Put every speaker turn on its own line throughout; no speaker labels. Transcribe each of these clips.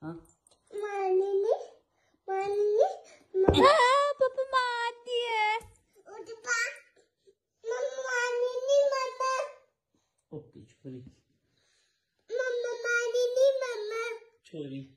Ha? Manini, manini, manini.
Aa, e, papa
mani. Orada bak.
Mama manini,
mama.
Hop,
geç, Mama manini, mama.
Çöreği.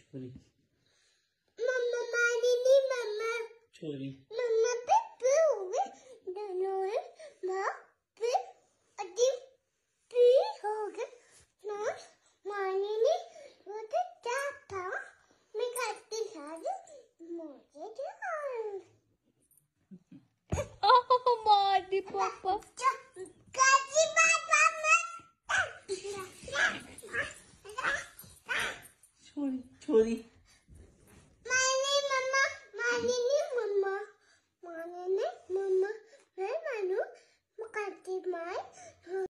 छोरी छोरी
Mama Pepper, Dano, Ma, Pip, a deep pea hog, not money, with a tapa, make up the head, more it
Oh, मारती पापा
Kaji Papa,
处理